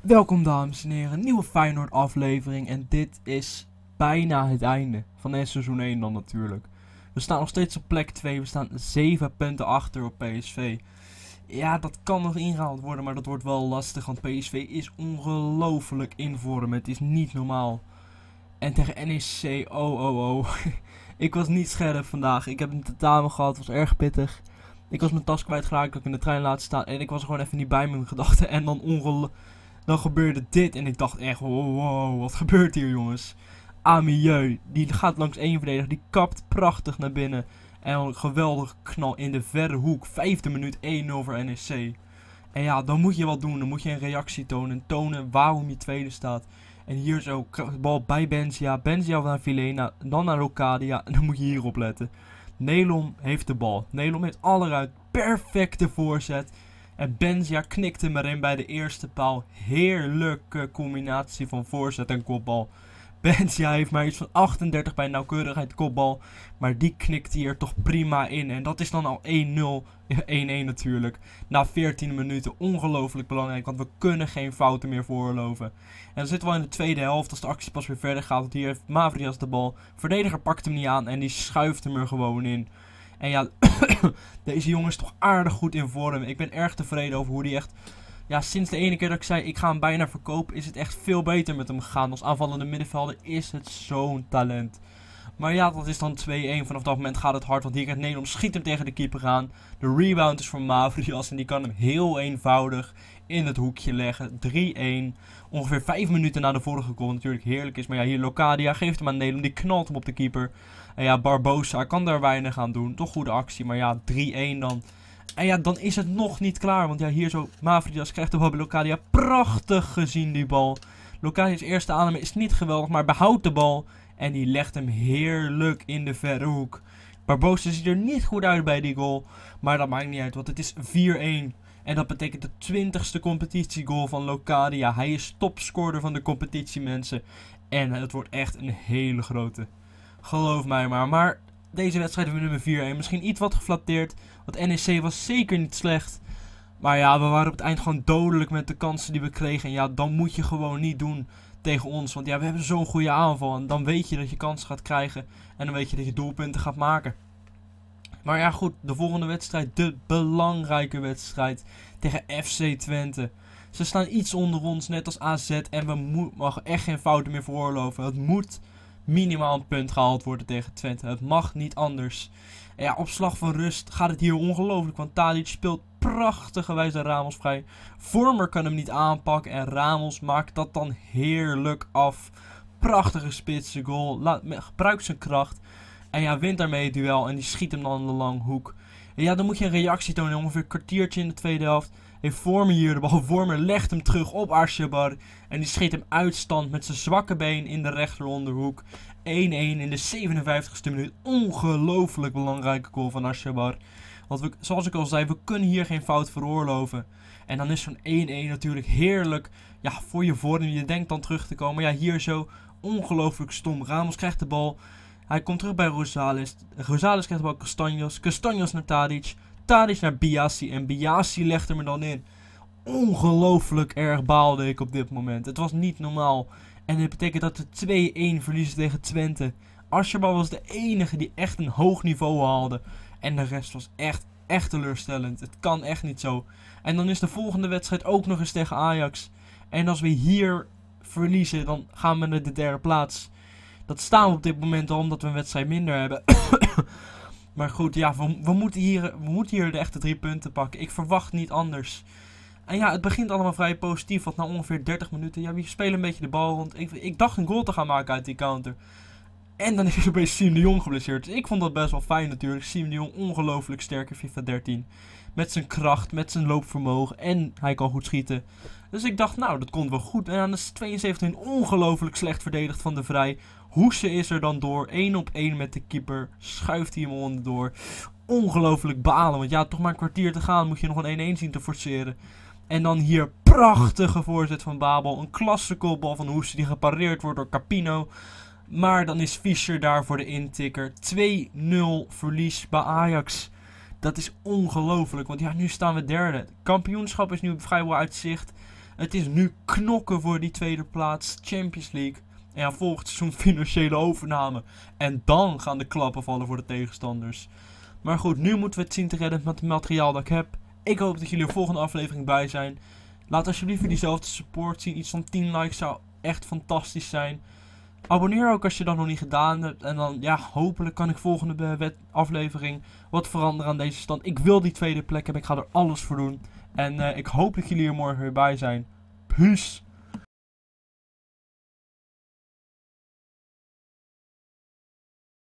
Welkom dames en heren, nieuwe Feyenoord aflevering en dit is bijna het einde van seizoen 1 dan natuurlijk. We staan nog steeds op plek 2, we staan 7 punten achter op PSV. Ja, dat kan nog ingehaald worden, maar dat wordt wel lastig, want PSV is ongelooflijk in vorm. Het is niet normaal. En tegen NEC, oh oh oh. ik was niet scherp vandaag, ik heb een tentamen gehad, het was erg pittig. Ik was mijn tas kwijtgeraakt, ik in de trein laten staan en ik was gewoon even niet bij mijn gedachten. En dan ongelooflijk dan gebeurde dit. En ik dacht echt, wow, wat gebeurt hier jongens? Amieux, die gaat langs één verdediger, die kapt prachtig naar binnen. En een geweldige knal in de verre hoek. Vijfde minuut 1-0 voor NEC. En ja, dan moet je wat doen. Dan moet je een reactie tonen. Tonen waarom je tweede staat. En hier zo, bal bij Benzia. Benzia naar Vilena. Dan naar Locadia. En dan moet je hierop letten. Nelom heeft de bal. Nelom heeft alleruit perfecte voorzet. En Benzia knikte hem erin bij de eerste paal. Heerlijke combinatie van voorzet en kopbal. Benzia heeft maar iets van 38 bij nauwkeurigheid kopbal. Maar die knikt hier toch prima in. En dat is dan al 1-0. 1-1 natuurlijk. Na 14 minuten. Ongelooflijk belangrijk. Want we kunnen geen fouten meer voorloven. En dan zitten we in de tweede helft. Als de actie pas weer verder gaat. Want hier heeft Mavrias de bal. Verdediger pakt hem niet aan. En die schuift hem er gewoon in. En ja, deze jongen is toch aardig goed in vorm. Ik ben erg tevreden over hoe hij echt... Ja, sinds de ene keer dat ik zei, ik ga hem bijna verkopen, is het echt veel beter met hem gegaan. Als aanvallende middenvelder is het zo'n talent. Maar ja, dat is dan 2-1. Vanaf dat moment gaat het hard, want hier gaat Nederland schiet hem tegen de keeper aan. De rebound is voor Mavrias en die kan hem heel eenvoudig in het hoekje leggen. 3-1. Ongeveer 5 minuten na de vorige goal. Natuurlijk heerlijk is. Maar ja, hier Locadia geeft hem aan Nederland. Die knalt hem op de keeper. En ja, Barbosa kan daar weinig aan doen. Toch goede actie. Maar ja, 3-1 dan. En ja, dan is het nog niet klaar. Want ja, hier zo Mavridas krijgt de bal bij Locadia. Prachtig gezien die bal. Locadia's eerste adem is niet geweldig, maar behoudt de bal. En die legt hem heerlijk in de verre hoek. Barbosa ziet er niet goed uit bij die goal. Maar dat maakt niet uit, want het is 4-1. En dat betekent de 20ste competitiegoal van Locadia. Hij is topscorer van de competitie, mensen. En het wordt echt een hele grote. Geloof mij maar. Maar deze wedstrijd hebben we nummer 4-1. Misschien iets wat geflatteerd. Want NEC was zeker niet slecht. Maar ja, we waren op het eind gewoon dodelijk met de kansen die we kregen. En ja, dan moet je gewoon niet doen tegen ons. Want ja, we hebben zo'n goede aanval. En dan weet je dat je kansen gaat krijgen. En dan weet je dat je doelpunten gaat maken. Maar ja, goed. De volgende wedstrijd. De belangrijke wedstrijd tegen FC Twente. Ze staan iets onder ons, net als AZ. En we mogen echt geen fouten meer veroorloven. Het moet minimaal een punt gehaald worden tegen Twente. Het mag niet anders. En ja, op slag van rust gaat het hier ongelooflijk. Want Tadic speelt prachtige wijze Ramos vrij. Vormer kan hem niet aanpakken. En Ramos maakt dat dan heerlijk af. Prachtige spitse goal. Laat, gebruikt zijn kracht. En ja, wint daarmee het duel. En die schiet hem dan in de lang hoek. En ja, dan moet je een reactie tonen. Ongeveer een kwartiertje in de tweede helft. Heeft Vormer hier de bal. Vormer legt hem terug op Arshabar. En die schiet hem uitstand met zijn zwakke been in de rechteronderhoek. 1-1 in de 57ste minuut. Ongelooflijk belangrijke goal van Arshabar. Want we, zoals ik al zei, we kunnen hier geen fout veroorloven. En dan is zo'n 1-1 natuurlijk heerlijk. Ja, voor je vorm. Je denkt dan terug te komen. Ja, hier zo ongelooflijk stom. Ramos krijgt de bal. Hij komt terug bij Rosales. Rosales krijgt bal Castanjos. Castanjos naar Tadic. Tadic naar Biassi. En Biassi legt hem er dan in. Ongelooflijk erg baalde ik op dit moment. Het was niet normaal. En dit betekent dat we 2-1 verliezen tegen Twente. Asjerbal was de enige die echt een hoog niveau haalde. En de rest was echt, echt teleurstellend. Het kan echt niet zo. En dan is de volgende wedstrijd ook nog eens tegen Ajax. En als we hier verliezen, dan gaan we naar de derde plaats. Dat staan we op dit moment al omdat we een wedstrijd minder hebben. maar goed, ja, we, moeten hier, we moeten hier de echte drie punten pakken. Ik verwacht niet anders. En ja, het begint allemaal vrij positief. Want na ongeveer 30 minuten, ja, we spelen een beetje de bal rond. Ik, ik dacht een goal te gaan maken uit die counter. En dan is er opeens Siem de Jong geblesseerd. Dus ik vond dat best wel fijn natuurlijk. Siem de Jong ongelooflijk sterk in FIFA 13. Met zijn kracht, met zijn loopvermogen. En hij kan goed schieten. Dus ik dacht, nou, dat komt wel goed. En aan de 72 ongelooflijk slecht verdedigd van de Vrij. Hoesen is er dan door. 1 op 1 met de keeper. Schuift hij hem onderdoor. Ongelooflijk balen. Want ja, toch maar een kwartier te gaan. Moet je nog een 1-1 zien te forceren. En dan hier prachtige voorzet van Babel. Een klasse bal van Hoesen die gepareerd wordt door Capino. Maar dan is Fischer daar voor de intikker. 2-0 verlies bij Ajax. Dat is ongelooflijk. Want ja, nu staan we derde. kampioenschap is nu vrijwel uit zicht. Het is nu knokken voor die tweede plaats, Champions League. En ja, volgend seizoen financiële overname. En dan gaan de klappen vallen voor de tegenstanders. Maar goed, nu moeten we het zien te redden met het materiaal dat ik heb. Ik hoop dat jullie er volgende aflevering bij zijn. Laat alsjeblieft diezelfde support zien. Iets van 10 likes zou echt fantastisch zijn. Abonneer ook als je dat nog niet gedaan hebt. En dan, ja, hopelijk kan ik volgende aflevering wat veranderen aan deze stand. Ik wil die tweede plek hebben. Ik ga er alles voor doen. En uh, ik hoop dat jullie er morgen weer bij zijn. Peace.